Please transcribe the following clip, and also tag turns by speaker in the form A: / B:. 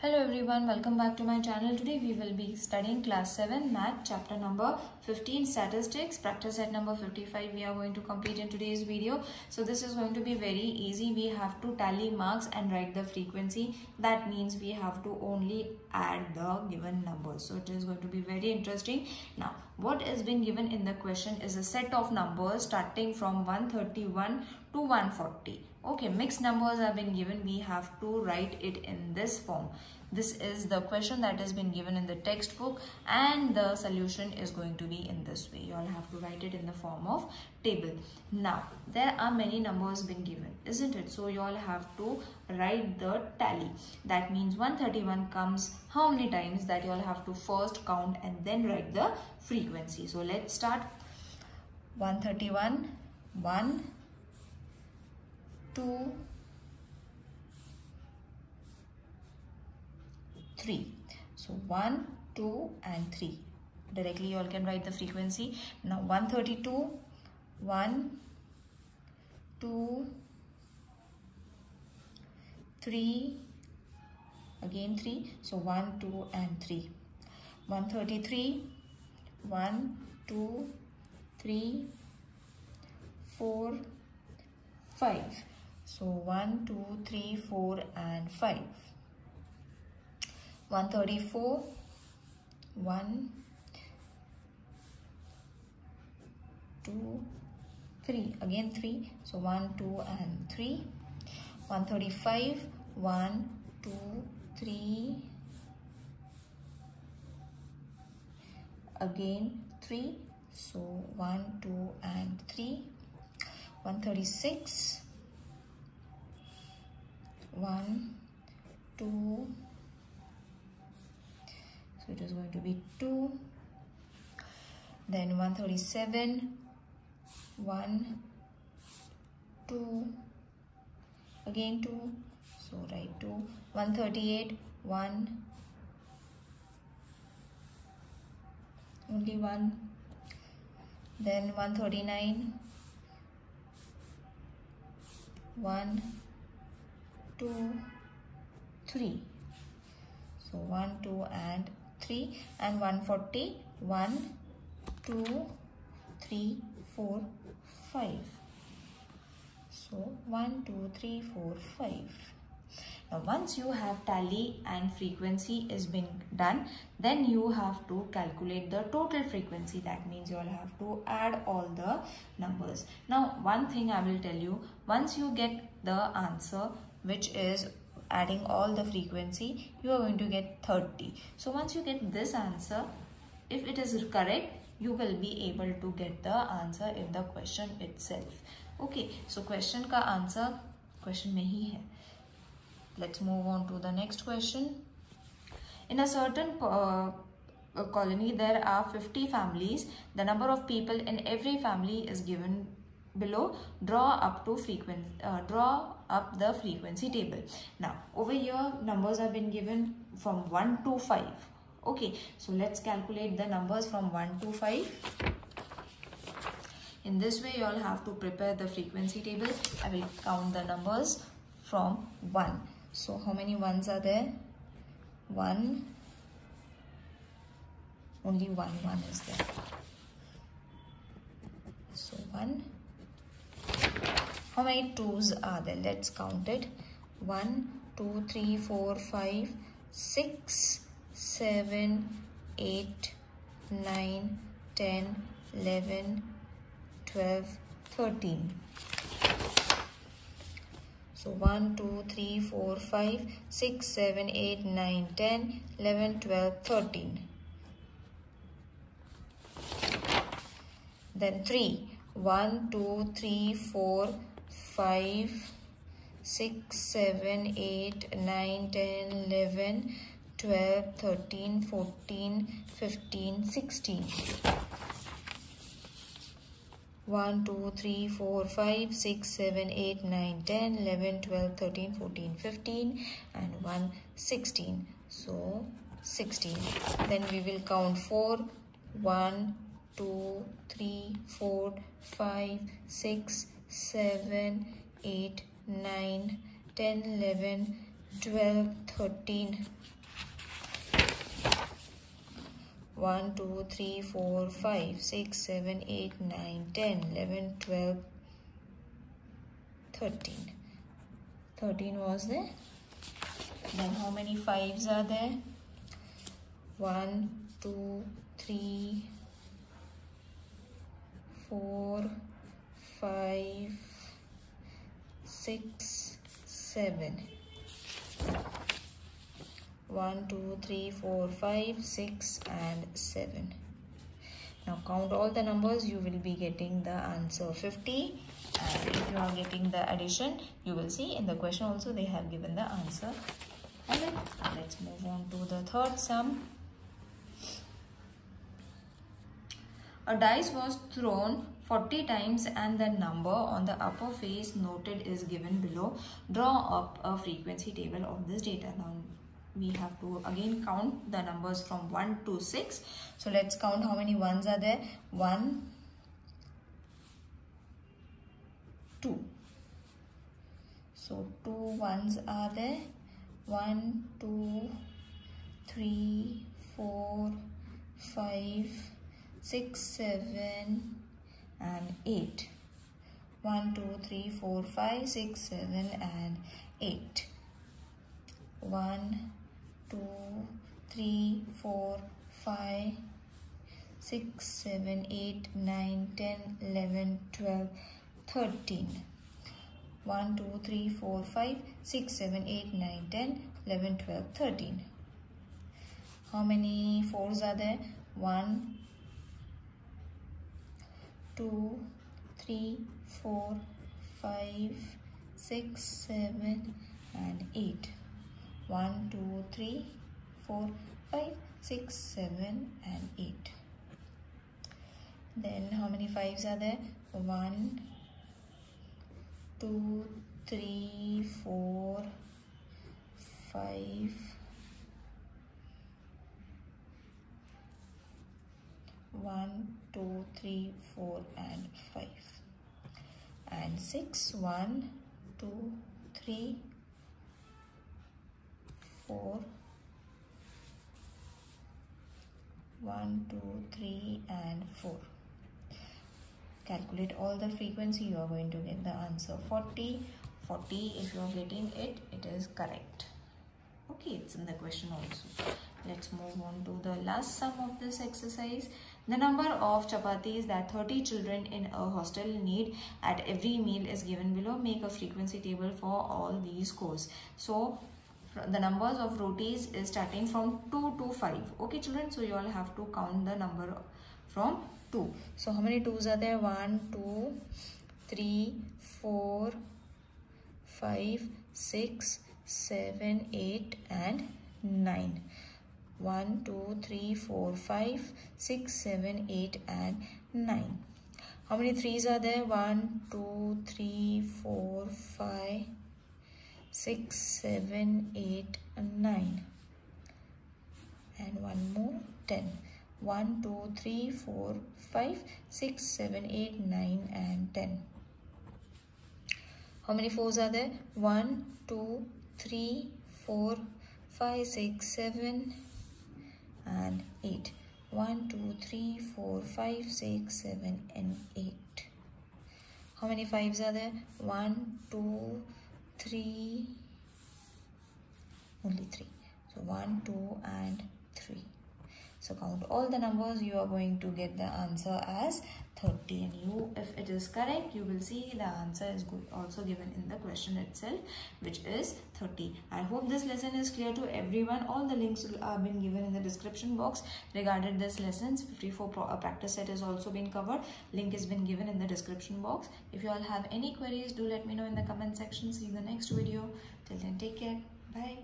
A: Hello everyone, welcome back to my channel. Today we will be studying class 7 math chapter number 15 statistics practice set number 55 we are going to complete in today's video. So this is going to be very easy. We have to tally marks and write the frequency. That means we have to only add the given numbers. So it is going to be very interesting. Now what is being given in the question is a set of numbers starting from 131 to 140 okay mixed numbers have been given. We have to write it in this form. This is the question that has been given in the textbook and the solution is going to be in this way. You all have to write it in the form of table. Now there are many numbers been given isn't it? So you all have to write the tally. That means 131 comes how many times that you all have to first count and then write the frequency. So let's start. 131 1 2 3 so 1 2 and 3 directly you all can write the frequency. Now 132 1 2 3 again 3 so 1 2 and 3 133 1 2 3 4 5 so 1, 2, 3, 4 and 5. 134, 1, 2, 3. Again 3. So 1, 2 and 3. 135, 1, 2, 3. Again 3. So 1, 2 and 3. 136 1 2 so it is going to be 2 then 137 1 2 again 2 so write 2 138 1 only 1 then 139 1 2 3 so 1 2 and 3 and 140 1 2 3 4 5 so 1 2 3 4 5 now once you have tally and frequency is been done then you have to calculate the total frequency. That means you all have to add all the numbers. Now one thing i will tell you. Once you get the answer which is adding all the frequency you are going to get 30 so once you get this answer if it is correct you will be able to get the answer in the question itself. Okay so question ka answer question mein hi hai. Let's move on to the next question. In a certain uh, colony there are 50 families. The number of people in every family is given below. Draw up to frequency uh, draw up the frequency table. Now over here numbers have been given from 1 to 5 okay so let's calculate the numbers from 1 to 5 in this way you all have to prepare the frequency table. I will count the numbers from 1 so how many ones are there? 1 only one one is there. So 1 how many twos are there? Let's count it. 1, 2, 3, 4, 5, 6, 7, 8, 9, 10, 11, 12, 13. So 1, 2, 3, 4, 5, 6, 7, 8, 9, 10, 11, 12, 13. Then 3. 1, 2, 3, 4, 5 6 7 8 9 10 11 12 13 14 15 16 1 2 3 4 5 6 7 8 9 10 11 12 13 14 15 and 1 16 so 16 then we will count 4 1 2 3 4 5 6 7, 8, 9, 10, 11, 12, 13. 1, 2, 3, 4, 5, 6, 7, 8, 9, 10, 11, 12, 13. 13 was there. Then how many 5s are there? 1, 2, 3, 4, 5 6 7 1 2 3 4 5 6 and 7 now count all the numbers you will be getting the answer 50 and if you are getting the addition you will see in the question also they have given the answer alright let's move on to the third sum. A dice was thrown 40 times and the number on the upper face noted is given below. Draw up a frequency table of this data. Now we have to again count the numbers from 1 to 6 so let's count how many ones are there. 1 2 so two ones are there. One, two, three, four, five, six, seven, and 8 1 2 3 4 5 6 7 and 8 1 2 3 4 5 6 7 8 9 10 11 12 13 1 2 3 4 5 6 7 8 9 10 11 12 13 how many fours are there? 1 2 3 4 5 6 7 and 8 1 2 3 4 5 6 7 and 8 then how many fives are there? 1 two, three, four, five, one, two, three, four, and five, and six, one, two, three, four, one, two, three, and four. Calculate all the frequency you are going to get the answer. 40 40 if you are getting it it is correct okay it's in the question also. Let's move on to the last sum of this exercise. The number of chapatis that 30 children in a hostel need at every meal is given below. Make a frequency table for all these scores so the numbers of rotis is starting from 2 to 5 okay children so you all have to count the number from 2 so how many twos are there? 1 2 3 4 5 6 7 8 and 9 1 2 3 4 5 6 7 8 and 9 how many threes are there? 1 2 3 4 5 6 7 8 and 9 and one more 10 1, 2, 3, 4, 5, 6, 7, 8, 9 and 10. How many 4s are there? 1, 2, 3, 4, 5, 6, 7 and 8. 1, 2, 3, 4, 5, 6, 7 and 8. How many 5s are there? 1, 2, 3, only 3. So 1, 2 and 3. So count all the numbers you are going to get the answer as 30 and you if it is correct you will see the answer is also given in the question itself which is 30 i hope this lesson is clear to everyone. All the links have been given in the description box. Regarding this lessons 54 pro, uh, practice set has also been covered. Link has been given in the description box. If you all have any queries do let me know in the comment section. See the next video. Till then take care. Bye